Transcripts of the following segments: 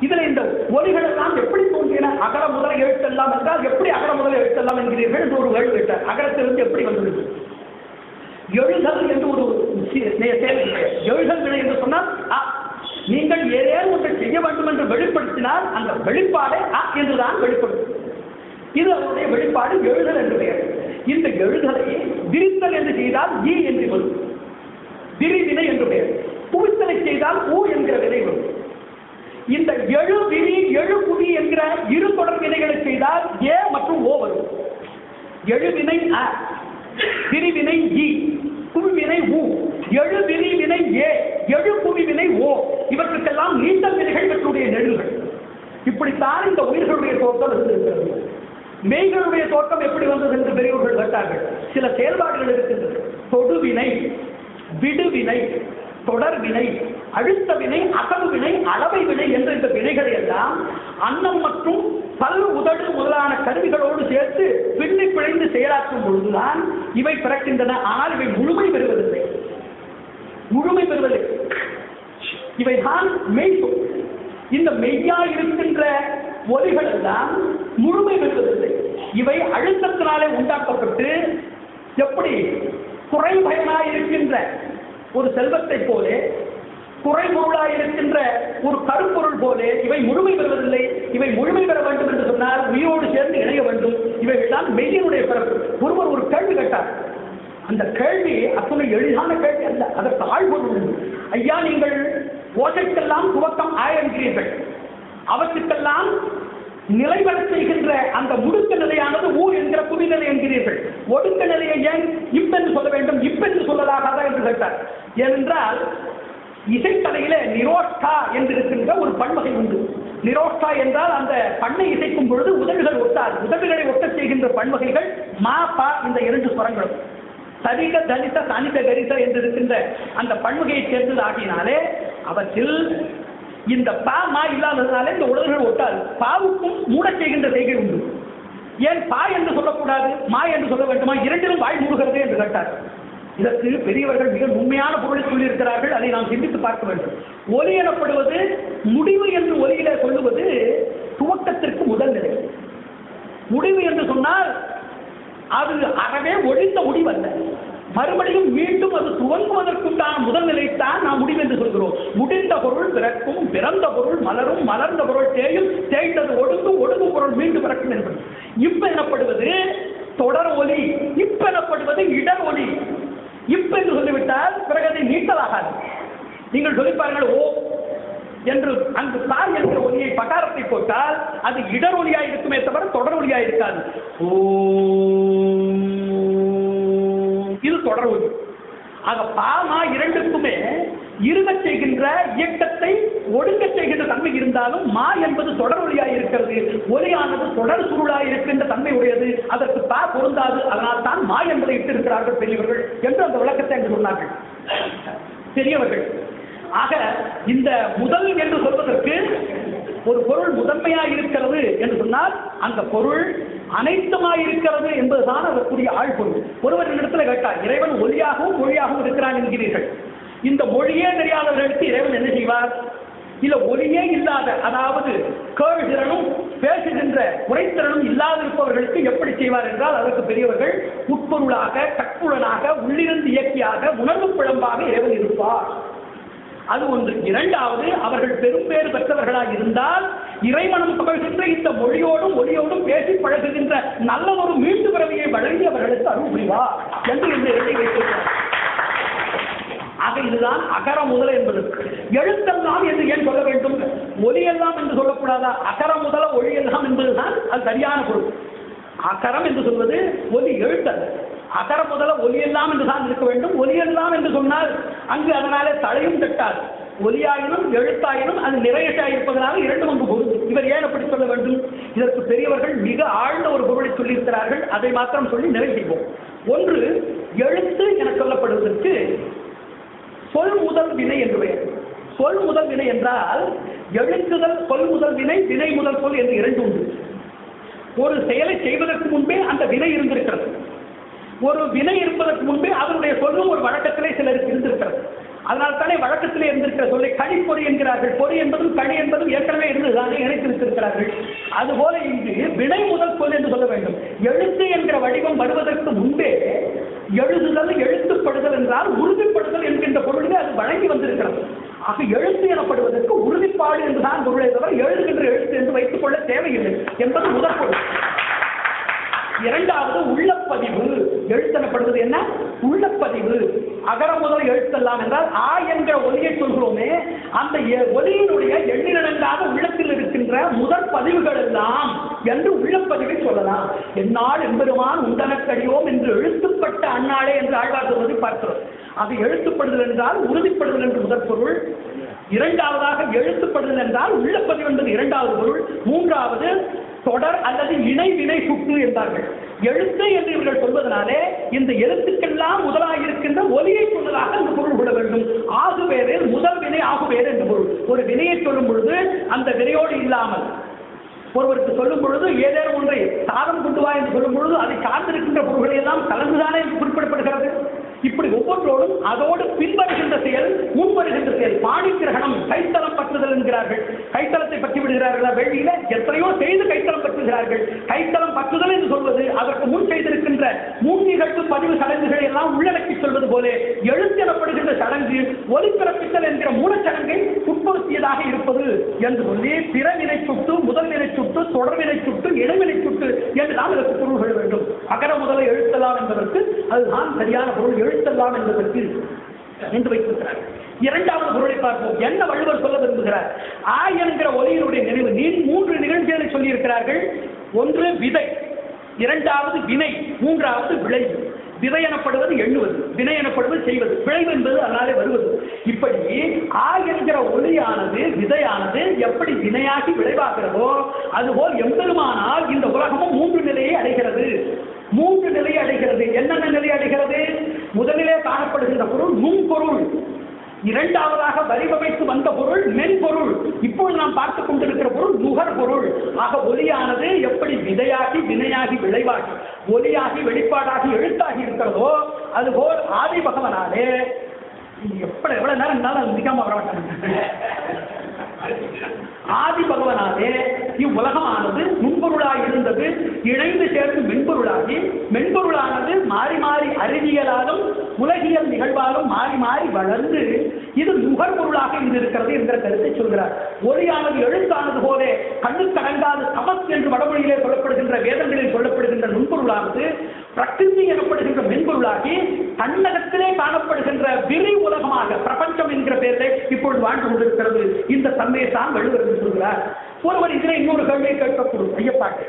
இதுல இந்த ஒலிகள் எல்லாம் எப்படி தோன்றின? அகர முதல எழுத்தெல்லாம் என்றால் எப்படி அகர முதல எழுத்தெல்லாம் என்கிறீர்கள் என்று ஒரு கேள்வி கேட்டார். அகரத்திலிருந்து எப்படி வந்தது எழுதல் என்று ஒரு எழுதல் வினை என்று சொன்னால் அ. நீங்கள் ஏதேனும் ஒன்றை செய்ய வேண்டும் என்று வெளிப்படுத்தினால் அந்த வெளிப்பாடை அ என்றுதான் வெளிப்படும். இது அவருடைய வெளிப்பாடு எழுதல் என்று பெயர். இந்த எழுதலை விரித்தல் என்று செய்தால் ஈ என்று வரும். விரிவினை என்று பெயர். குவித்தலை செய்தால் ஊ என்கிற வினை வரும். இந்த எழு விரி எழு குவி என்கிற இரு தொடர் வினைகளை செய்தால் ஏ மற்றும் ஓ வரும். எழுவினை அ விரிவினை இ குவிவினை உ எழு விரி வினை ஏ எழு குவி வினை ஓ இவற்றுக்கெல்லாம் நீண்டல் வினைகள் இவற்றுடைய நெடுகள். இப்படித்தான் இந்த உயிர்களுடைய தோற்றம் இருந்திருக்கிறது மெய்களுடைய தோற்றம் எப்படி வந்தது என்று பெரியவர்கள் கேட்டார்கள். சில செயல்பாடுகள் இருக்கின்றது. தொடுவினை விடுவினை தொடர் வினை அழுத்த வினை அகவு வினை அளவை வினை என்ற இந்த வினைகளை எல்லாம் அன்னம் மற்றும் பல் உதடு முதலான கருவிகளோடு சேர்த்து பின்னி பிழைந்து செயலாற்றும் பொழுதுதான் இவை பிறக்கின்றன. ஆனால் இவை முழுமை பெறுவதில்லை. முழுமை பெறுவதில்லை. இவைதான் மெய் இந்த மெய்யா இருக்கின்ற ஒலிகள் எல்லாம் முழுமை பெறுவதில்லை. இவை அழுத்தத்தினாலே உண்டாக்கப்பட்டு எப்படி? குறைபயனாய் இருக்கின்ற ஒரு செல்வத்தை போலே குறைபொருளாய் இருக்கின்ற ஒரு கருப்பொருள் போலே இவை முழுமை பெறுவதில்லை இவை முழுமை பெற வேண்டும் என்று சொன்னால் உயிரோடு சேர்ந்து இணைய வேண்டும். இவைகள் தான் மெய்யினுடைய பிறப்பு. ஒருவர் ஒரு கேள்வி கேட்டார். அந்த கேள்வி அத்தனை எளிதான கேள்வி அல்ல. அதற்கு ஆழ்வொரு உண்டு ஐயா நீங்கள் ஓசைக்கெல்லாம் துவக்கம் ஆயிருக்கிறீர்கள் அவற்றுக்கெல்லாம் நிலைவர செய்கின்ற அந்த முடுக்க நிலையானது ஊர் என்கிற புவிநிலை என்கிறீர்கள். ஒடுக்க நிலையை ஏன் இப்பென்று வேண்டும் இப்பென்று சொல்லலாகாதா என்று கேட்டார். ஏனென்றால் இசைக்கலையிலே நிரோஷ்டா என்று இருக்கின்ற ஒரு பன்வகை உண்டு. நிரோஷ்டா என்றால் அந்த பண்ணை இசைக்கும் பொழுது உதடுகள் ஒட்டாது. உதடுகளை ஒட்டச் செய்கின்ற பன்வகைகள் மா பா இந்த இரண்டு ஸ்வரங்களும். சரிக தலித தனித கரித என்று இருக்கின்ற அந்த பன்முகையை சேர்ந்தது ஆகினாலே அவற்றில் இந்த பா மா இல்லாததுனாலே இந்த உடல்கள் ஒட்டாது. பாவுக்கும் மூடச் செய்கின்ற செய்கை உண்டு. ஏன் பா என்று சொல்லக்கூடாது? மா என்று சொல்ல வேண்டுமா? இரண்டிலும் வாய் மூடுகிறது என்று கேட்டார். இதற்கு பெரியவர்கள் மிக உண்மையான பொருளை சொல்லியிருக்கிறார்கள். அதை நாம் சிந்தித்து பார்க்க வேண்டும். ஒலி எனப்படுவது முடிவு என்று ஒலியில சொல்லுவது துவக்கத்திற்கு முதல் நிலை. முடிவு என்று சொன்னால் அது அறவே ஒழிந்த முடிவல்ல. மறுபடியும் மீண்டும் அது துவங்குவதற்குண்டான முதல் நிலைத்தான் நாம் முடிவு என்று சொல்கிறோம். முடிந்த பொருள் பிறக்கும் பிறந்த பொருள் மலரும் மலர்ந்த பொருள் தேயும் தேய்ந்தது ஒடுங்கும் ஒடுங்கும் பொருள் மீண்டும் பிறக்கும் என்பது இப்ப எனப்படுவது தொடர் ஒலி இப்ப எனப்படுவது இடர் ஒலி இப்ப என்று சொல்லிவிட்டால் பிறகு அதை நீட்டலாகாது நீங்கள் சொல்லி பாருங்கள் ஓ! என்று அங்கு தாய் என்கிற ஒலியை பட்டாரத்தை போட்டால் அது இடர் ஒலியா இருக்குமே தவிர தொடர் ஒலியா இருக்காது. ஓ இது தொடர் ஒலி. ஆக பாமா இரண்டுக்குமே இருக செய்கின்ற இயக்கத்தை ஒடுங்க செய்கின்ற தன்மை இருந்தாலும் மா என்பது தொடர் ஒளியாக இருக்கிறது. ஒலியானது தொடர் சுருளாக இருக்கின்ற தன்மை உடையது. அதற்கு தா பொருந்தாது. அதனால் தான் மா என்பதை இட்டிருக்கிறார்கள் பெரியவர்கள் என்று அந்த விளக்கத்தை அங்கு சொன்னார்கள். பெரியவர்கள் ஆக இந்த முதல் என்று சொல்வதற்கு ஒரு பொருள் முதன்மையாய் இருக்கிறது என்று சொன்னால் அந்த பொருள் அனைத்துமாய் இருக்கிறது என்பதுதான் அதற்குரிய ஆழ்பொருள் ஒருவர் இடத்துல கேட்டார் இறைவன் ஒளியாகவும் மொழியாகவும் இருக்கிறான் என்கிறீர்கள். இந்த மொழியே தெரியாதவர்களுக்கு இறைவன் என்ன செய்வார்? இல்ல ஒளியே இல்லாத அதாவது கேள்திறனும் பேசுகின்ற உரைத்திறனும் இல்லாதிருப்பவர்களுக்கு எப்படி செய்வார் என்றால் அதற்கு பெரியவர்கள் உட்பொருளாக கற்புலனாக உள்ளிருந்து இயக்கியாக உணர்வு பிழம்பாக இறைவன் இருப்பார். அது ஒன்று. இரண்டாவது அவர்கள் பெரும்பேறு பெற்றவர்களாக இருந்தால் இறைமனம் பகழ்கின்ற இந்த மொழியோடும் ஒளியோடும் பேசி பழகுகின்ற நல்ல ஒரு மீண்டு பிறவியை வழங்கி அவர்களுக்கு அருள் புரிவார் என்று இந்த இடத்தை வைத்திருக்கிறார். ஆக இதுதான் அகர முதல என்பது. எழுத்தெல்லாம் என்று ஏன் சொல்ல வேண்டும்? ஒலியெல்லாம் என்று சொல்லக்கூடாதா? அகர முதல ஒளியெல்லாம் என்பதுதான் அது சரியான பொருள். அகரம் என்று சொல்வது ஒலி எழுத்தல். அகர முதல ஒலியெல்லாம் என்று தான் இருக்க வேண்டும். ஒலியெல்லாம் என்று சொன்னால் அங்கு அதனால தலையும் தட்டாது. ஒலியாயினும் எழுத்தாயினும் அது நிறையட்டாய் இருப்பதனால இரண்டும் அங்கு பொருந்தும். இவர் ஏன் அப்படி சொல்ல வேண்டும்? இதற்கு பெரியவர்கள் மிக ஆழ்ந்த ஒரு பொருளை சொல்லியிருக்கிறார்கள். அதை மாத்திரம் சொல்லி நிறைவு செய்வோம். ஒன்று எழுத்து என சொல்லப்படுவதற்கு சொல் முதல் வினை என்று பெயர். சொல் முதல் வினை என்றால் எழுத்துதல் சொல் முதல் வினை வினை முதல் சொல் என்று இரண்டு உண்டு. ஒரு செயலை செய்வதற்கு முன்பே அந்த வினை இருந்திருக்கிறது. ஒரு வினை இருப்பதற்கு முன்பே அதனுடைய சொல்லும் ஒரு வழக்கத்திலே சிலருக்கு இருந்திருக்கிறது. அதனால் தானே வழக்கத்திலே இருந்திருக்கிற சொல்லை கனிப்பொறி என்கிறார்கள். பொறி என்பதும் கனி என்பதும் ஏற்கனவே இருந்தது இணைத்திருக்கிறார்கள் அதுபோல இங்கு வினை முதல் சொல் என்று சொல்ல வேண்டும். எழுத்து என்கிற வடிவம் வருவதற்கு முன்பே எழுதுதல் எழுத்துப்படுதல் என்றால் உறுதிப்படுதல் என்கின்ற பொருளிலே அது வழங்கி வந்திருக்கிறது. ஆக எழுத்து எனப்படுவதற்கு உறுதிப்பாடு என்றுதான் பொருளை தவிர எழுதுகின்ற எழுத்து என்று வைத்துக் கொள்ள தேவையில்லை என்பது முதல் பொருள் இரண்டாவது உள்ளப்பதிவு. எழுத்தனப்படுவது என்ன? உள்ளப்பதிவு. அகர முதல் எழுத்தெல்லாம் என்றால் ஆ என்கிற ஒலியை சொல்கிறோமே அந்த ஒலியினுடைய எண்ணிலடங்காத உள்ளத்தில் இருக்கின்ற முதற் பதிவுகள் எல்லாம் என்று உள்ளப்பதிவை சொல்லலாம். என்னால் எம்பெருமான் உண்டனக்கடியோம் என்று எழுத்துப்பட்ட அந்நாளே என்று ஆழ்வார் சொல்வதை பார்க்கிறோம் அது எழுத்துப்படுதல் என்றால் உறுதிப்படுதல் என்று முதற் பொருள். இரண்டாவதாக எழுத்துப்படுதல் என்றால் உள்ளப்பதிவு என்பது இரண்டாவது பொருள். மூன்றாவது தொடர் அல்லது இணை வினை சுற்று என்றார்கள். எழுத்து என்று இவர்கள் சொல்வதனாலே இந்த எழுத்துக்கெல்லாம் முதலாக இருக்கின்ற ஒலியை சொன்னதாக அந்த பொருள் விட வேண்டும். ஆகு வேறு முதல் வினை ஆகு வேறு என்று பொருள். ஒரு வினையை சொல்லும் பொழுது அந்த வினையோடு இல்லாமல் ஒருவருக்கு சொல்லும் பொழுது ஏதேனும் ஒன்றை சாதம் கொண்டு வா என்று சொல்லும் பொழுது அதை சார்ந்திருக்கின்ற பொருள்களை எல்லாம் கலந்துதானே என்று குறிப்பிடப்படுகிறது. இப்படி ஒவ்வொன்றோடும் அதோடு பின்வருகின்ற செயல் முன்வருகின்ற செயல். பாணி கிரகணம் கைத்தளம் பற்றுதல் என்கிறார்கள். கைத்தளத்தை பற்றி விடுகிறார்களா? வெளியில எத்தனையோ செய்து கைத்தளம் பற்றுகிறார்கள். கைத்தளம் பற்றுதல் என்று சொல்வது அதற்கு முன் செய்திருக்கின்ற முன் நிகழ்வு பதிவு சடங்குகளை எல்லாம் உள்ளடக்கி சொல்வது போல எழுத்தெனப்படுகின்ற சடங்கு ஒலிபிறப்பித்தல் என்கிற மூலச்சடங்கை உட்படுத்தியதாக இருப்பது என்று சொல்லி பிற சுட்டு முதல் நிலை சுட்டு தொடர்நிலை சுட்டு இடைநிலை சுட்டு என்றுதான் நாம் இதற்கு வேண்டும். அகர முதல எழுத்தலாம் என்பதற்கு அதுதான் சரியான பொருள் எழுத்தலாம் என்பதற்கு என்று வைத்திருக்கிறார். இரண்டாவது பொருளை பார்ப்போம். என்ன வள்ளுவர் சொல்ல விரும்புகிறார்? ஆ என்கிற ஒலியினுடைய நினைவு. நீ மூன்று நிகழ்ச்சிகளை சொல்லியிருக்கிறார்கள். ஒன்று விதை இரண்டாவது வினை மூன்றாவது விளைவு விதை எனப்படுவது எண்ணுவது வினை எனப்படுவது செய்வது. விளைவு என்பது அதனாலே வருவது. இப்படி ஆ என்கிற ஒளியானது விதையானது எப்படி வினையாகி விளைவாகிறதோ அதுபோல் எம்பெருமானால் இந்த உலகமும் மூன்று நிலையை அடைகிறது. நிலை அடைகிறது என்னென்ன நிலை அடைகிறது முதலிலே காணப்படுகின்ற பொருள் நுண்பொருள். இரண்டாவதாக வடிவமைத்து வந்த பொருள் மென்பொருள். இப்பொழுது நாம் பார்த்துக் கொண்டிருக்கிற பொருள் நுகர் பொருள் ஆக ஒலியானது எப்படி விதையாகி வினையாகி விளைவாகி ஒலியாகி வெளிப்பாடாகி எழுத்தாகி இருக்கிறதோ அதுபோல் ஆதி பகவனாலே எப்படி எவ்வளவு நேரம் இருந்தாலும் அது நிக்காம வர மாட்டாங்க ஆதி பகவனாலே இவ்வுலகமானது முன்பொருளாய் இருந்தது. இணைந்து சேர்ந்து மென்பொருளாகி மென்பொருளானது மாறி மாறி அறிவியலாலும் உலகியல் நிகழ்வாலும் மாறி மாறி வளர்ந்து இது நுகர்பொருளாக இருந்திருக்கிறது என்ற என்கிற கருத்தை சொல்கிறார். ஒளியானது எழுத்தானது போலே கண்ணுக்கடங்காது தபஸ் என்று வடமொழியிலே சொல்லப்படுகின்ற வேதங்களில் சொல்லப்படுகின்ற நுண்பொருளானது பிரகிருதி எனப்படுகின்ற மென்பொருளாகி தன்னகத்திலே காணப்படுகின்ற விரி உலகமாக பிரபஞ்சம் என்கிற பெயரிலே இப்பொழுது வாழ்ந்து கொண்டிருக்கிறது. இந்த தன்மையை தான் வள்ளுவர் என்று சொல்கிறார். ஒருவர் இதில் இன்னொரு கேள்வியை கேட்கக்கூடும். ஐயப்பாட்டு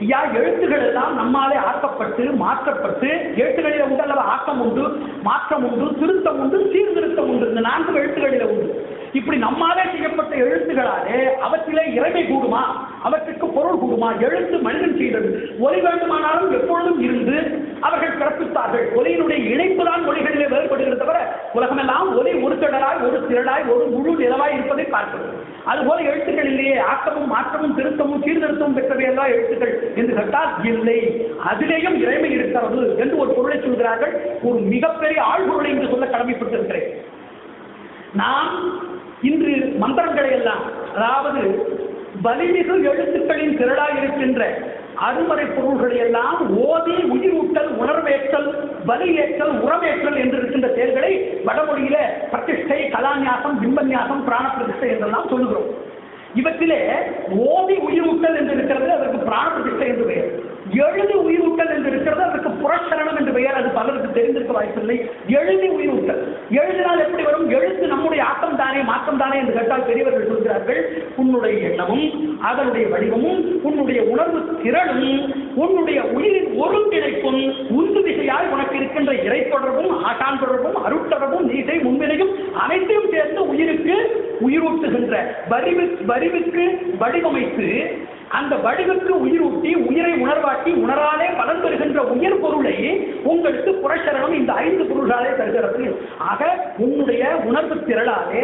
ஐயா எழுத்துகள் எல்லாம் நம்மாலே ஆக்கப்பட்டு மாற்றப்பட்டு எழுத்துகளில் உண்டு அல்லவா? ஆக்கம் உண்டு மாற்றம் உண்டு திருத்தம் உண்டு சீர்திருத்தம் உண்டு. இந்த நான்கு எழுத்துகளில் உண்டு. இப்படி நம்மாலே செய்யப்பட்ட எழுத்துகளாலே அவற்றிலே இறைமை கூடுமா? அவற்றுக்கு பொருள் கூடுமா? எழுத்து மனிதன் செய்தது. ஒலி வேண்டுமானாலும் எப்பொழுதும் இருந்து அவர்கள் பிறப்பித்தார்கள். ஒலியினுடைய இணைப்பு தான் ஒலிகளிலே வேறுபடுகிறது தவிர உலகமெல்லாம் ஒலி ஒரு திடராய் ஒரு திரளாய் ஒரு முழு நிலவாய் இருப்பதை பார்க்கிறது அதுபோல எழுத்துக்களிலேயே ஆக்கமும் மாற்றமும் திருத்தமும் சீர்திருத்தமும் பெற்றவையெல்லாம் எழுத்துக்கள் என்று கேட்டால் இல்லை. அதிலேயும் இறைமை இருக்கிறது என்று ஒரு பொருளை சொல்கிறார்கள். ஒரு மிகப்பெரிய ஆழ்பொருளை என்று சொல்ல கடமைப்பட்டிருக்கிறேன். நாம் இன்று மந்திரங்களை எல்லாம் அதாவது வலிமிகு எழுத்துக்களின் திரளாக இருக்கின்ற அருமறை பொருள்களை எல்லாம் ஓதி உயிரூட்டல் உணர்வேற்றல் வலியேற்றல் உறவேற்றல் என்று இருக்கின்ற செயல்களை வடமொழியில பிரதிஷ்டை கலாநியாசம் பிம்பன்யாசம் பிராண பிரதிஷ்டை என்றெல்லாம் சொல்லுகிறோம். இவற்றிலே ஓதி உயிரூட்டல் என்று இருக்கிறது அதற்கு பிராண பிரதிஷ்டை என்று பெயர். எழுதி உயிரூட்டல் என்று இருக்கிறது அதற்கு புறச்சரணம் என்று பெயர். அது பலருக்கு தெரிந்திருக்க வாய்ப்பில்லை. எழுதி உயிரூட்டல். எழுதினால் எப்படி ஆக்கம் தானே என்று கேட்டால் பெரியவர்கள் சொல்கிறார்கள் உன்னுடைய எண்ணமும் அதனுடைய வடிவமும் உன்னுடைய உணர்வு திறனும் உன்னுடைய உயிரின் ஒருங்கிணைப்பும் உந்து திசையாய் உனக்கு இருக்கின்ற இறை தொடர்பும் ஆட்டான் தொடர்பும் அருட்தொடர்பும் நீசை முன்வினையும் அனைத்தையும் சேர்ந்து உயிருக்கு உயிரூட்டுகின்ற வரிவு வரிவுக்கு வடிவமைத்து அந்த வடிவுக்கு உயிரூட்டி உயிரை உணர்வாக்கி உணராலே பலன் பெறுகின்ற உயிர் பொருளை உங்களுக்கு புறச்சரணம் இந்த ஐந்து பொருள்களாலே தருகிறது. ஆக உன்னுடைய உணர்வு திரளாலே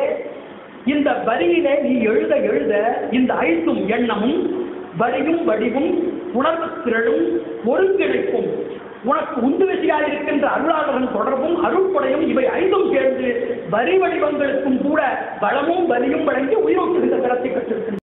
இந்த வரியிலே நீ எழுத எழுத இந்த ஐந்தும் எண்ணமும் வரியும் வடிவும் உணர்வு திரளும் ஒருங்கிணைப்பும் உனக்கு உந்துவிசையாக இருக்கின்ற அருளாளரன் தொடர்பும் அருள்படையும் இவை ஐந்தும் சேர்ந்து வரி வடிவங்களுக்கும் கூட பலமும் வலியும் வழங்கி உயிரோட்டுகின்ற தரத்தை பெற்றிருக்கின்றன